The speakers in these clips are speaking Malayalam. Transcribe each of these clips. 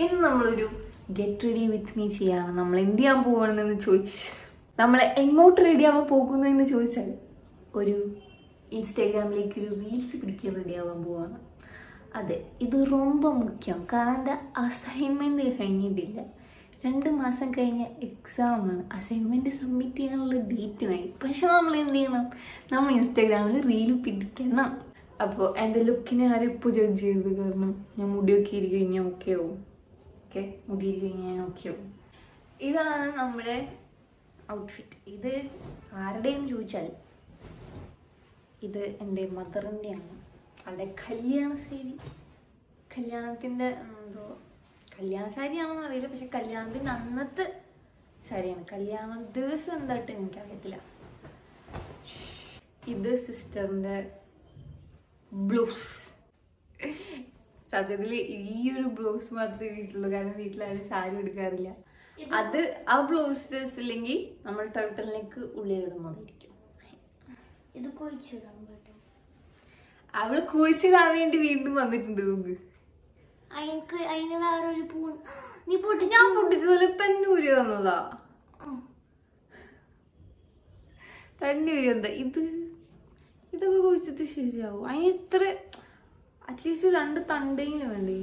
ഇന്ന് നമ്മളൊരു ഗെറ്റ് റെഡി വിത്ത് മീ ചെയ്യാണ്. നമ്മൾ എന്ത് ചെയ്യാൻ പോകണമെന്ന് ചോദിച്ചു നമ്മൾ എങ്ങോട്ട് റെഡി ആവാൻ പോകുന്നു എന്ന് ചോദിച്ചാൽ ഒരു ഇൻസ്റ്റാഗ്രാമിലേക്ക് ഒരു റീൽസ് പിടിക്കാൻ റെഡി ആവാൻ പോവാണ്. അതെ ഇത് റൊമ്പ മുഖ്യം. കാരണം അസൈൻമെന്റ് കഴിഞ്ഞിട്ടില്ല. രണ്ട് മാസം കഴിഞ്ഞ എക്സാമാണ് അസൈൻമെന്റ് സബ്മിറ്റ് ചെയ്യാനുള്ള ഡേറ്റ് ആയി. പക്ഷെ നമ്മൾ എന്ത് ചെയ്യണം? നമ്മൾ ഇൻസ്റ്റാഗ്രാമിൽ റീൽ പിടിക്കണം. അപ്പോൾ എന്റെ ലുക്കിനെ ആരും ഇപ്പോൾ ജഡ്ജ് ചെയ്തത് കാരണം ഞാൻ മുടിയൊക്കെ ഇരിക്കഴിഞ്ഞാൽ ഓക്കെ ആവും. ഓക്കെ മുടി ഇരി കഴിഞ്ഞാൽ ഞാൻ ഓക്കെ ആവും ഇതാണ് നമ്മുടെ ഔട്ട്ഫിറ്റ് ഇത് ആരുടെയെന്ന് ചോദിച്ചാൽ ഇത് എന്റെ മദറിന്റെയാണ് അവളുടെ കല്യാണ സാരി. കല്യാണത്തിന്റെ എന്തോ കല്യാണ സാരിയാണെന്ന് അറിയില്ല. പക്ഷെ കല്യാണത്തിന്റെ അന്നത്തെ സാരിയാണ്. കല്യാണ ദിവസം എന്തായിട്ട് എനിക്കറിയത്തില്ല. ഇത് സിസ്റ്ററിന്റെ ബ്ലൗസ്. സത്യത്തിൽ ഈ ഒരു ബ്ലൗസ് മാത്രമേ വീട്ടിലുള്ളൂ. കാരണം വീട്ടിലാരും സാരി എടുക്കാറില്ല. അത് ആ ബ്ലൗസ് ഡ്രസ് ഇല്ലെങ്കിൽ നമ്മൾ ടർട്ടലിലേക്ക് ഉള്ളിലിടുന്നതായിരിക്കും ഇത് കുഴിച്ചിടാൻ പറ്റും. അവൾ കുഴിച്ചിടാൻ വേണ്ടി വീണ്ടും വന്നിട്ടുണ്ട് നമുക്ക് എനിക്ക് അതിന് വേറൊരു പൂ നീ പൊട്ടി ഞാൻ പൊട്ടിച്ചതല്ല തന്നൂര് വന്നതാ. തന്നൂര് എന്താ ഇത് ഇതൊക്കെ കുഴിച്ചിട്ട് ശരിയാവും. അതിന് ഇത്ര അറ്റ്ലീസ്റ്റ് രണ്ട് തണ്ടെങ്കിലും വേണ്ടേ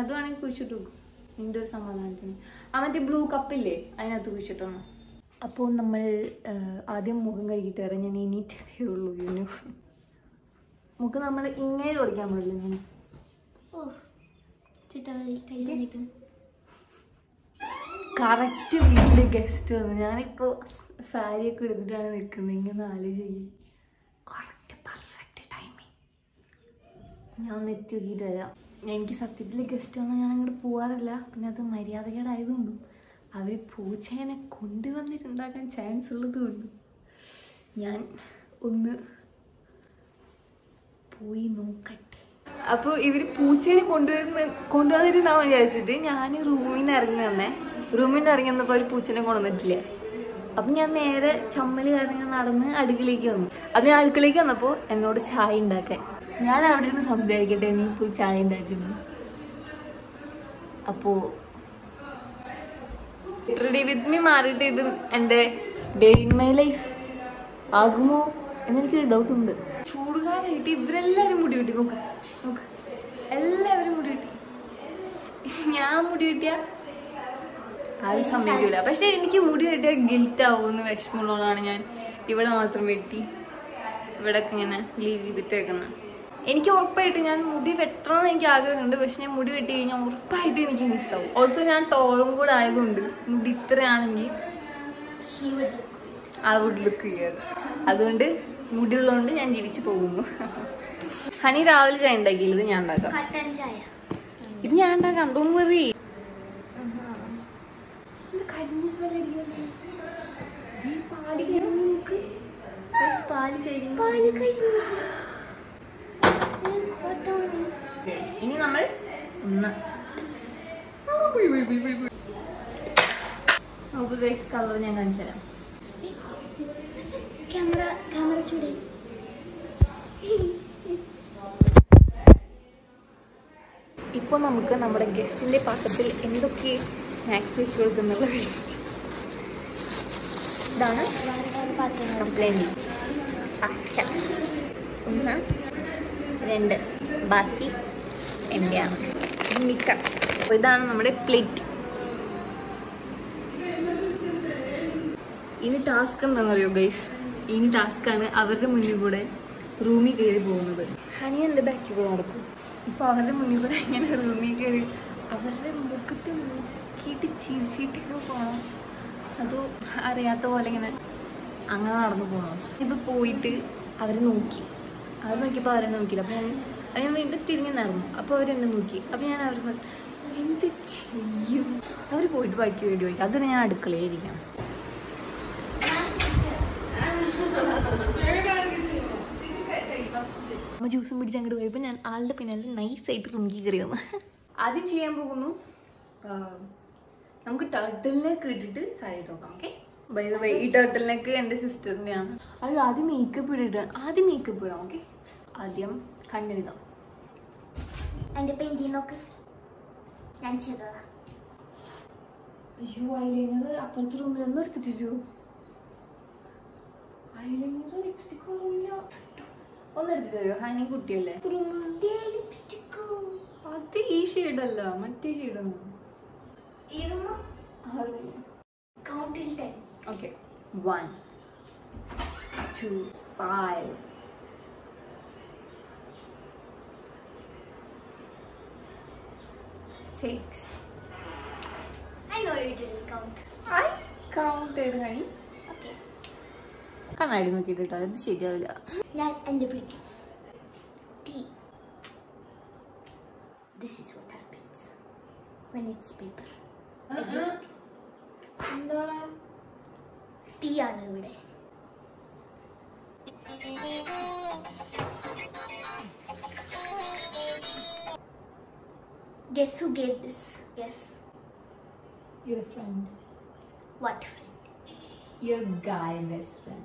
അത് വേണമെങ്കിൽ കുഴിച്ചിട്ട് വെക്കും. എന്റെ ഒരു സമാധാനത്തിന്. ആ മറ്റേ ബ്ലൂ കപ്പില്ലേ അതിനകത്ത് കുഴിച്ചിട്ടോ അപ്പോൾ നമ്മൾ ആദ്യം മുഖം കഴുകിയിട്ട് വരാം ഞാൻ എണീറ്റതേ ഉള്ളൂ ഇതിനു മുഖം നമ്മൾ ഇങ്ങനെ തുടയ്ക്കാൻ പാടില്ല ഞാൻ ഓ കറക്റ്റ് വീട്ടിൽ ഗസ്റ്റ് വന്നു ഞാനിപ്പോ സാരിയൊക്കെ എടുത്തിട്ടാണ് നിൽക്കുന്നത്. ഇങ്ങനെ ആലോചിക്കും ഞാൻ എത്തി നോക്കിയിട്ട് വരാം. എനിക്ക് സത്യത്തിൽ ഗസ്റ്റ് ഒന്നും ഞാൻ അങ്ങോട്ട് പോവാറില്ല. പിന്നെ അത് മര്യാദകേടായതുകൊണ്ടും അവർ പൂച്ചേനെ കൊണ്ടുവന്നിട്ടുണ്ടാക്കാൻ ചാൻസ് ഉള്ളതുകൊണ്ടും ഞാൻ ഒന്ന് പോയി നോക്കട്ടെ. അപ്പോൾ ഇവർ പൂച്ചേനെ കൊണ്ടുവരുന്ന കൊണ്ടുവന്നിട്ടുണ്ടാവും വിചാരിച്ചിട്ട് ഞാൻ റൂമിൽ നിന്ന് ഇറങ്ങി വന്നേ. റൂമിൽ നിന്ന് ഇറങ്ങി വന്നപ്പോൾ അവർ പൂച്ചേനെ കൊണ്ടുവന്നിട്ടില്ല. അപ്പം ഞാൻ നേരെ ചമ്മൽ കാര്യങ്ങൾ നടന്ന് അടുക്കിലേക്ക് വന്നു. അപ്പം ഞാൻ അടുക്കിലേക്ക് വന്നപ്പോൾ എന്നോട് ചായ ഉണ്ടാക്കാൻ. ഞാൻ അവിടെ ഇരുന്ന് സംസാരിക്കട്ടെ നീ പോയി ചായ ഉണ്ടാക്കുന്നു അപ്പോ റെഡി വിത്ത് മീ മാറിയിട്ട് ഇത് എന്റെ ഡേ ഇൻ മൈ ലൈഫ് ആകുമോ എന്നെനിക്കൊരു ഡൗട്ട് ഉണ്ട്. ചൂടുകാലായിട്ട് ഇവരെല്ലാവരും മുടി കിട്ടി നോക്ക് നോക്ക്. എല്ലാവരും മുടി കിട്ടി ഞാൻ മുടി കിട്ടിയ ആരും സമ്മതിക്കൂല പക്ഷെ എനിക്ക് മുടി കിട്ടിയ ഗിൽറ്റ് ആവുമെന്ന് വിഷമമുള്ളതാണ് ഞാൻ. ഇവിടെ മാത്രം വെട്ടി. ഇവിടെ ഇങ്ങനെ ലീവ് ചെയ്തിട്ടേക്കുന്നത് എനിക്ക് ഉറപ്പായിട്ട് ഞാൻ മുടി വെട്ടണമെന്ന് എനിക്ക് ആഗ്രഹമുണ്ട്. പക്ഷെ ഞാൻ മുടി വെട്ടി കഴിഞ്ഞാൽ ഉറപ്പായിട്ട് എനിക്ക് മിസ്സാവും ഓൾസോ ഞാൻ ടോളും കൂടെ ആയതുകൊണ്ട് മുടി ഇത്രയാണെങ്കിൽ ഐ വുഡ് ലുക്ക് ചെയ്യാറ് അതുകൊണ്ട് മുടിയുള്ളതുകൊണ്ട് ഞാൻ ജീവിച്ചു പോകുന്നു. ഹനി രാവിലെ ചായ ഉണ്ടാക്കിയില്ല? ഇത് ഞാൻ ഉണ്ടാക്കാം. ഇത് ഞാൻ ഉണ്ടാക്കാം. ഡോൺ വെറി പാൽ കഴിഞ്ഞു പാൽ കരിഞ്ഞു പാൽ കരിഞ്ഞു ഇനി നമ്മൾ ഒന്ന്. നോക്ക് ഗൈസ് കളർ ഞാൻ കാണിച്ചു തരാം. ക്യാമറ ക്യാമറ ചൂടി. ഇപ്പോൾ നമുക്ക് നമ്മുടെ ഗസ്റ്റിന്റെ പാത്രത്തിൽ എന്തൊക്കെ സ്നാക്സ് വെച്ച് കൊടുക്കുന്നുള്ള ഇതാണ് കംപ്ലൈന്റ് ഒന്ന് രണ്ട്. ബാക്കി എന്റെയാണ് മിക്ക. അപ്പോൾ ഇതാണ് നമ്മുടെ പ്ലേറ്റ്. ഇനി ടാസ്ക് എന്താണെന്നറിയോ ഗൈസ്? ഇനി ടാസ്ക്കാണ് അവരുടെ മുന്നിൽ കൂടെ റൂമിൽ കയറി പോകുന്നത്. ഹണി എന്റെ ബാക്കിൽ കൂടെ നടക്കും. ഇപ്പോൾ അവരുടെ മുന്നിൽ കൂടെ ഇങ്ങനെ റൂമിൽ കയറി അവരുടെ മുഖത്ത് നോക്കിയിട്ട് ചിരിച്ചിട്ട് ഇങ്ങനെ പോകണം അതോ അറിയാത്ത പോലെ ഇങ്ങനെ അങ്ങനെ നടന്നു പോകണം ഇപ്പോൾ പോയിട്ട് അവരെ നോക്കി. അവർ നോക്കിയപ്പോൾ അവരെ നോക്കിയില്ല. അപ്പോൾ ഞാൻ അപ്പോൾ ഞാൻ വീണ്ടും തിരിഞ്ഞു നടന്നു. അപ്പോൾ അവരെന്നെ നോക്കി. അപ്പോൾ ഞാൻ അവർക്ക് എന്ത് ചെയ്യും? അവർ പോയിട്ട് ബാക്കി വേണ്ടി പോയി അതിന് ഞാൻ അടുക്കളയിലിരിക്കണം അമ്മ ജ്യൂസും പിടിച്ച് അങ്ങോട്ട് പോയപ്പോൾ ഞാൻ ആളുടെ പിന്നാലെ നൈസായിട്ട് റൂമിൽ കയറി വന്നു. ആദ്യം ചെയ്യാൻ പോകുന്നു നമുക്ക് ടർട്ടിലിനെക്ക് ഇട്ടിട്ട് സാരി നോക്കാം ഓക്കെ ബൈ ദ വൈ ഈ ടർട്ടിലിനെക്ക് എന്റെ സിസ്റ്ററിന്റെയാണ് അയ്യോ ആദ്യം മേക്കപ്പ് ഇട്ടിട്ട് ആദ്യം മേക്കപ്പ് ഇടാം ഓക്കെ ആദ്യം കണ്ണെഴുതാം എന്റെ പെയിന്റിംഗ് നോക്ക്. ഞാൻ ചെയ്തതാ. അയ്യോ ഐലൈനർ അപ്പുറത്തെ റൂമിൽ ഒന്ന് എടുത്തിട്ടോ ഐലൈനർ ലിപ്സ്റ്റിക് ഒന്നുമില്ല. ഒന്ന് എടുത്തിട്ട് വരുമോ ഹനി കുട്ടിയല്ലേ ലിപ്സ്റ്റിക് അത് ഈ ഷെയ്ഡല്ല മറ്റേ ten okay one two five I know you did count I count ചെയ്ത് കഴിഞ്ഞു ഓക്കെ കണ്ണാടി നോക്കിയിട്ട് ഇത് ശരിയാവില്ല. ഞാൻ എന്റെ പിടിക്കും this is what happens when it's paper എന്താണ്? ടി ആണ് ഇവിടെ. Guess who gave this? Yes. Your friend. what friend? Your guy best friend.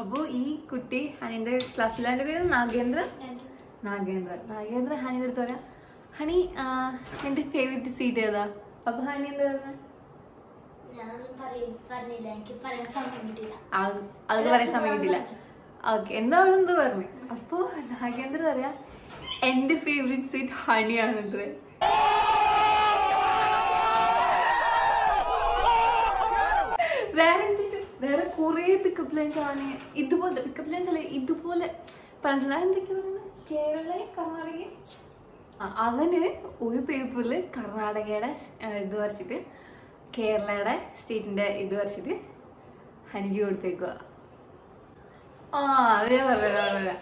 അപ്പോ ഈ കുട്ടി ഹനിന്റെ ക്ലാസ്സിലെ എന്റെ പേര്? നാഗേന്ദ്ര? നാഗേന്ദ്ര. നാഗേന്ദ്ര. ഹനിയുടെ അടുത്ത് പറയാം. ഹണി എന്റെ ഫേവറേറ്റ് സ്വീറ്റ് ഏതാ? അപ്പൊ ഹണി എന്താ പറഞ്ഞില്ല. എനിക്ക് പറയാൻ സമയം കിട്ടില്ല ആൾ ആൾക്ക് പറയാൻ സമയം കിട്ടില്ല ഓക്കെ എന്താ അവളെന്തോ പറഞ്ഞു? അപ്പോ നാഗേന്ദ്ര പറയാ എന്റെ ഫേവറേറ്റ് സ്വീറ്റ് ഹണിയാണത്രേ വേറെ എന്തൊക്കെ? വേറെ കുറേ പിക്കപ്പ് ലൈൻസ് ആണ്. ഇതുപോലെ പിക്കപ്പ് ലൈൻസ് അല്ല ഇതുപോലെ പറഞ്ഞിട്ടുണ്ട്. എന്തൊക്കെയാ പറയുന്നത് കേരള കർണാടക. ആ, അവന് ഒരു പേപ്പറിൽ കർണാടകയുടെ ഇത് വരച്ചിട്ട് കേരളയുടെ സ്റ്റേറ്റിന്റെ ഇത് വരച്ചിട്ട് ഹനിക്ക് കൊടുത്തേക്കുക ആ അതേ പറഞ്ഞ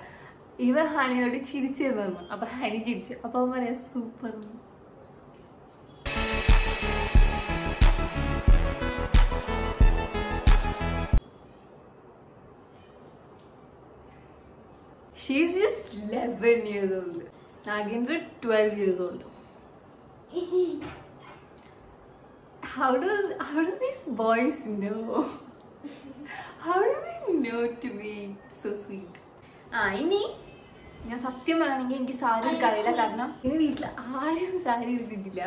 ഹനിയോട് ചിരിച്ചു തന്നു അപ്പൊ ഹനി ചിരിച്ചു. അപ്പൊ അവൻ പറയാ super. She's just eleven years old Nagendra twelve years old how do how do these boys know? How do they know to be so sweet? ആ ഇനി ഞാൻ സത്യം പറയണെങ്കിൽ എനിക്ക് സാരി എടുക്കാറില്ല കാരണം ഇനി വീട്ടിൽ ആരും സാരി എടുത്തിട്ടില്ല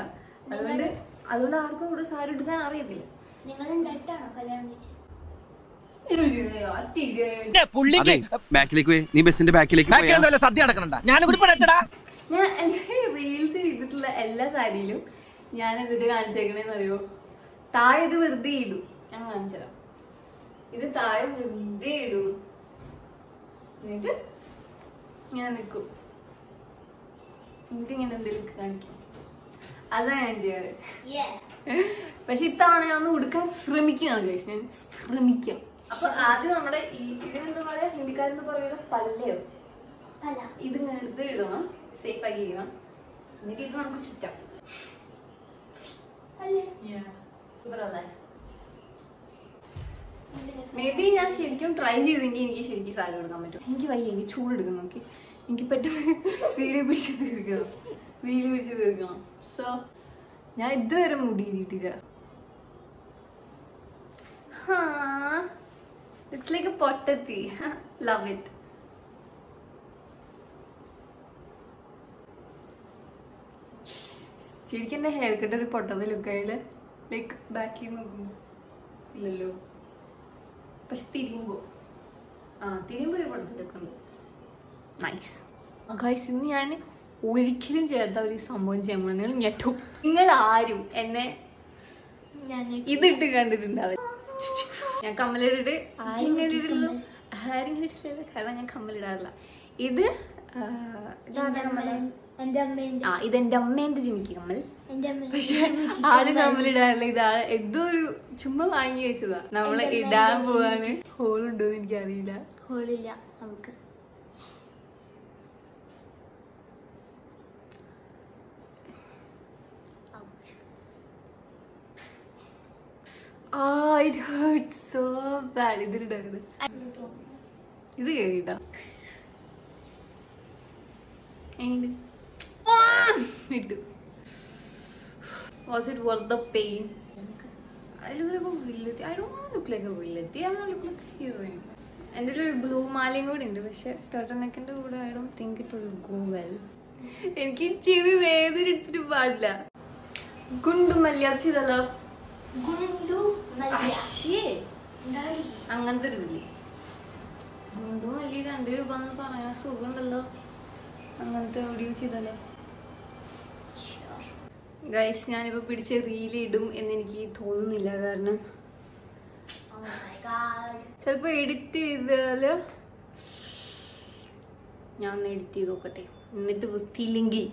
അതുകൊണ്ട് അതുകൊണ്ട് ആർക്കും കൂടെ സാരി എടുക്കാൻ അറിയത്തില്ല. നീ ബസിന്റെ ബാക്കിലേക്ക് സദ്യ ഞാൻ എന്റെ റീൽസ് ചെയ്തിട്ടുള്ള എല്ലാ സാരിയിലും ഞാൻ എന്നിട്ട് കാണിച്ചേക്കണേന്ന് അറിയോ താഴെ ഇത് വെറുതെ ഇടും. ഞാൻ കാണിച്ചുതരാം. ഇത് താഴെ വെറുതെ ഇടൂ. എന്നിട്ട് ഇങ്ങനെ നിൽക്കും. എന്നിട്ട് ഇങ്ങനെ എന്തെങ്കിലും കാണിക്കും. അതാ ഞാൻ ചെയ്യാറ്. പക്ഷെ ഇത്തവണ ഞാൻ ഒന്ന് ഉടുക്കാൻ ശ്രമിക്കുകയാണ് guys. ഞാൻ ശ്രമിക്കാം. അപ്പൊ ആദ്യം നമ്മുടെ ഈ ഇതിനെന്താ പറയാ? ഹിന്ദിക്കാരെന്ന് പറയുന്നത് പല്ലയോ? അല്ല ഇതിങ്ങനെ എടുത്ത് ഇടണം. സേഫ് ആക്കി ഇടണം. എന്നിട്ട് ഇത് നമുക്ക് ചുറ്റാം. അല്ലേ? സൂപ്പറല്ലേ മേ ബി ഞാൻ ശരിക്കും ട്രൈ ചെയ്തെങ്കിൽ എനിക്ക് ശരിക്കും സാരി കൊടുക്കാൻ പറ്റും. എനിക്ക് വയ്യ എനിക്ക് ചൂടെടുക്കണം നോക്കി. എനിക്ക് പെട്ടെന്ന് വീഡിയോ പിടിച്ച് തീർക്കണം. വീഡിയോ പിടിച്ച് തീർക്കണം. സോ ഞാൻ ഇതുവരെ മുടി ചെയ്തിട്ടില്ല ഇറ്റ്സ് ലൈക്ക് പൊട്ടത്തി. ലവ് ഇറ്റ് ശരിക്കും എന്റെ ഹെയർ കട്ട് ഒരു പൊട്ടത് ലുക്കായിൽ ലൈക്ക് ബാക്കി നോക്കുന്നു ഇല്ലല്ലോ. പക്ഷെ തിരിയുമ്പോ ആ തിരിയുമ്പോ ഒരു പൊട്ടത് നൈസ് ഗൈസ് ഇന്ന് ഞാൻ ഒരിക്കലും ചെയ്യാത്ത ഒരു സംഭവം ചെയ്യുമ്പോൾ നിങ്ങൾ ഞെട്ടും. നിങ്ങൾ ആരും എന്നെ ഞാൻ ഇതിട്ട് കണ്ടിട്ടുണ്ടാവില്ല. ഞാൻ കമ്മലിട്ടിട്ട് ആരും കണ്ടിട്ടില്ല ആരും കണ്ടിട്ടില്ലല്ലോ കാരണം ഞാൻ കമ്മലിടാറില്ല. ഇത് ആ, ഇതാണ് കമ്മൽ എന്റെ ആ ഇതെന്റെ അമ്മേന്റെ ജിമിക്ക് കമ്മൽ. എന്റെ പക്ഷെ ആൾ കമ്മലിടാറില്ല ഇതാ എന്തോ ഒരു ചുമ്മാ വാങ്ങി വെച്ചതാ. നമ്മൾ ഇടാൻ പോവാന് ഹോളുണ്ടോ എന്ന് എനിക്കറിയില്ല. ഹോളില്ല നമുക്ക്. ഇതിലിടരുത്. ഇത് കേട്ടോ എങ്ങനെ ഇട്ടു was it worth the pain I look like a villain. I don't want to look like a villain. I want to look like a heroine. എന്റെ ഒരു ബ്ലൂ മാലയും കൂടി ഉണ്ട്. പക്ഷെ ടോട്ടനക്കിന്റെ കൂടെ I don't think it will go well എനിക്ക് ചെവി വേദന എടുത്തിട്ട് പാടില്ല. ഗുണ്ടു മല്യാർ ചെയ്തല്ലോ ഗുണ്ടു അങ്ങനത്തെ ഒരു ഇതില്ലേ? ഗുണ്ടു മല്ലി രണ്ട് രൂപ പറയാൻ സുഖമുണ്ടല്ലോ. അങ്ങനത്തെ എവിടെയോ ചെയ്താലോ? ഗൈസ് ഞാനിപ്പോ പിടിച്ച് റീൽ ഇടും എന്ന് എനിക്ക് തോന്നുന്നില്ല കാരണം. ഓ മൈ ഗാഡ് ചിലപ്പോ എഡിറ്റ് ചെയ്താൽ ഞാൻ ഒന്ന് എഡിറ്റ് ചെയ്ത് നോക്കട്ടെ. എന്നിട്ട് വൃത്തിയില്ലെങ്കിൽ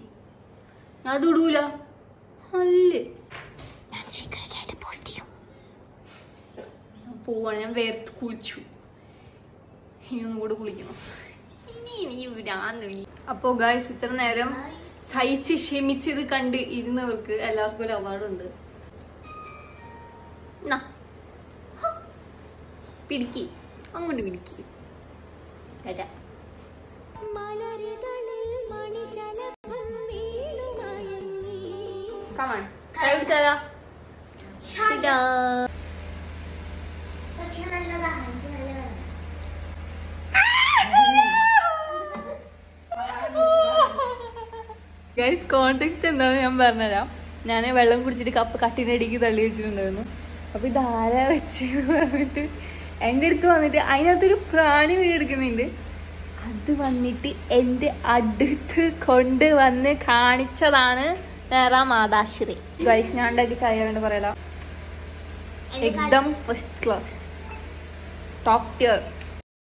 ഞാൻ അത് ഇടൂല. അല്ലേ ഞാൻ സീക്രട്ട് ആയിട്ട് പോസ്റ്റ് ചെയ്യും. ഞാൻ പോവാണ്. ഞാൻ വേർത്ത് കുളിച്ചു. ഇനി ഒന്നും കൂടെ കുളിക്കണം. ഇനി എനിക്ക് ഭ്രാന്ത് ഇനി. അപ്പോ ഗായ്സ് ഇത്ര നേരം സഹിച്ച് ക്ഷമിച്ചത് കണ്ട് ഇരുന്നവർക്ക് എല്ലാവർക്കും ഒരു അവാർഡുണ്ട്. പിടിക്കി. അങ്ങോട്ട് പിടിക്കി. തരാം. ഗൈസ് കോണ്ടെക്സ്റ്റ് എന്താണെന്ന് ഞാൻ പറഞ്ഞുതരാം. ഞാൻ വെള്ളം കുടിച്ചിട്ട് കപ്പ് കട്ടിനടിക്ക് തള്ളി വെച്ചിട്ടുണ്ടായിരുന്നു. അപ്പൊ ഇത് ആരാ വെച്ചെന്ന് പറഞ്ഞിട്ട് എന്റെ അടുത്ത് വന്നിട്ട് അതിനകത്തൊരു പ്രാണി വീടെടുക്കുന്നുണ്ട് അത് വന്നിട്ട് എന്റെ അടുത്ത് കൊണ്ട് വന്ന് കാണിച്ചതാണ് നേറാ മാതാശ്രീ. ഗൈസ് ഞാൻ ഉണ്ടാക്കി ചായ വേണ്ട പറയലാം? എക്ദം ഫസ്റ്റ് ക്ലാസ് ടോപ്പ് ടിയർ